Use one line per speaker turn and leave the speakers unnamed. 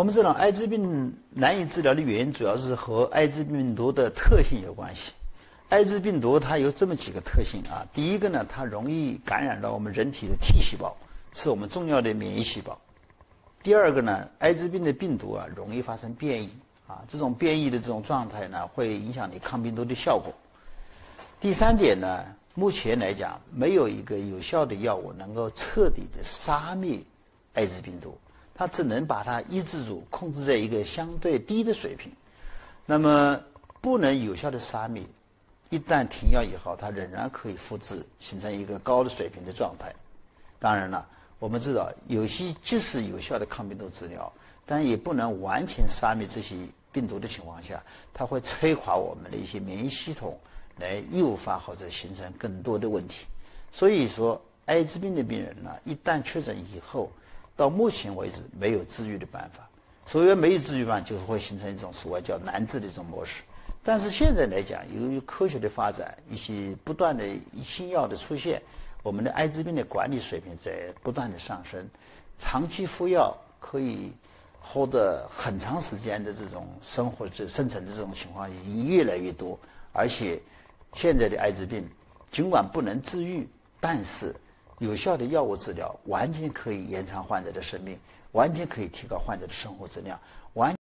我们知道，艾滋病难以治疗的原因，主要是和艾滋病毒的特性有关系。艾滋病毒它有这么几个特性啊，第一个呢，它容易感染到我们人体的 T 细胞，是我们重要的免疫细胞。第二个呢，艾滋病的病毒啊，容易发生变异啊，这种变异的这种状态呢，会影响你抗病毒的效果。第三点呢，目前来讲，没有一个有效的药物能够彻底的杀灭艾滋病毒。它只能把它抑制住，控制在一个相对低的水平，那么不能有效的杀灭。一旦停药以后，它仍然可以复制，形成一个高的水平的状态。当然了，我们知道有些即使有效的抗病毒治疗，但也不能完全杀灭这些病毒的情况下，它会摧垮我们的一些免疫系统，来诱发或者形成更多的问题。所以说，艾滋病的病人呢，一旦确诊以后，到目前为止没有治愈的办法，所谓没有治愈办法，就是会形成一种所谓叫难治的一种模式。但是现在来讲，由于科学的发展，一些不断的新药的出现，我们的艾滋病的管理水平在不断的上升，长期服药可以获得很长时间的这种生活这生存的这种情况已经越来越多，而且现在的艾滋病尽管不能治愈，但是。有效的药物治疗完全可以延长患者的生命，完全可以提高患者的生活质量，完。